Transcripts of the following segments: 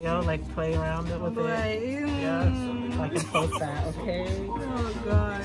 You know, like play around it with it. Right. Yeah. I can post that, okay? Oh god.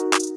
Thank